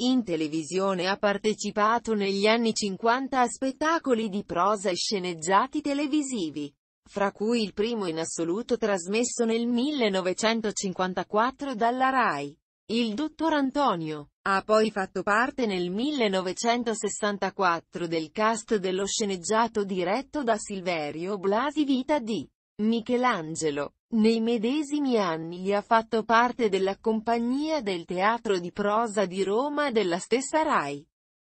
In televisione ha partecipato negli anni 50 a spettacoli di prosa e sceneggiati televisivi, fra cui il primo in assoluto trasmesso nel 1954 dalla RAI. Il dottor Antonio ha poi fatto parte nel 1964 del cast dello sceneggiato diretto da Silverio Blasi Vita di Michelangelo. Nei medesimi anni ha fatto parte della compagnia del Teatro di Prosa di Roma della stessa RAI.